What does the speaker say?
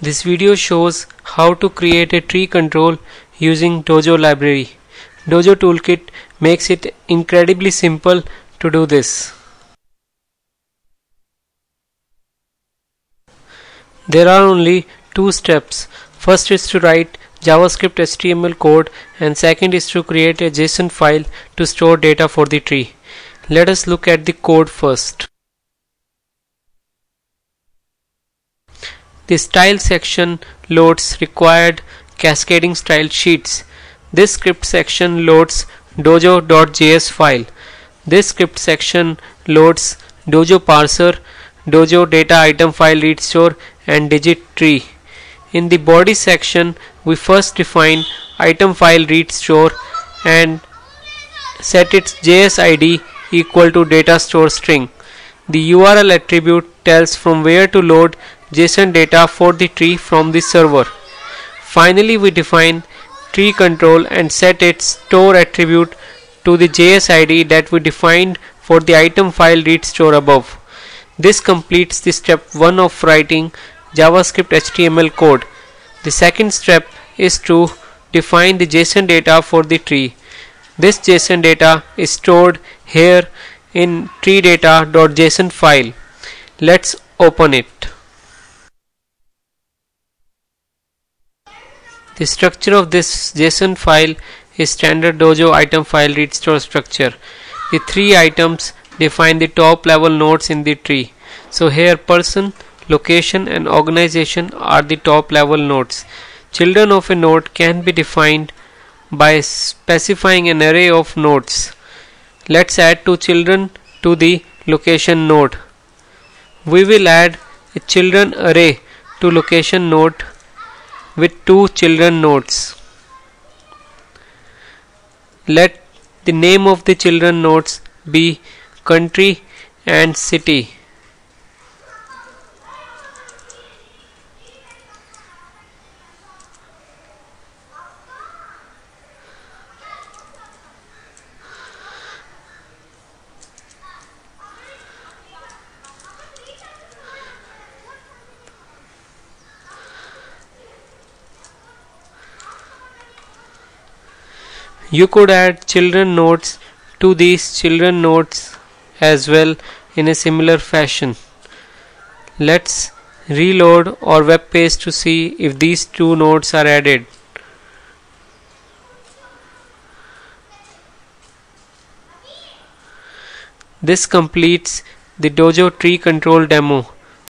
This video shows how to create a tree control using Dojo library. Dojo Toolkit makes it incredibly simple to do this. There are only two steps. First is to write JavaScript HTML code and second is to create a JSON file to store data for the tree. Let us look at the code first. The style section loads required cascading style sheets. This script section loads dojo.js file. This script section loads dojo parser, dojo data item file read store and dijit tree. In the body section we first define item file read store and set its JS ID equal to data store string. The URL attribute tells from where to load JSON data for the tree from the server. Finally, we define tree control and set its store attribute to the JS ID that we defined for the item file read store above. This completes the step 1 of writing JavaScript HTML code. The second step is to define the JSON data for the tree. This JSON data is stored here in treedata.json file. Let's open it. The structure of this JSON file is standard Dojo item file read store structure. The three items define the top level nodes in the tree. So here person, location and organization are the top level nodes. Children of a node can be defined by specifying an array of nodes. Let's add two children to the location node. We will add a children array to location node with two children nodes. Let the name of the children nodes be country and city. You could add children nodes to these children nodes as well in a similar fashion. Let's reload our web page to see if these two nodes are added. This completes the Dojo tree control demo.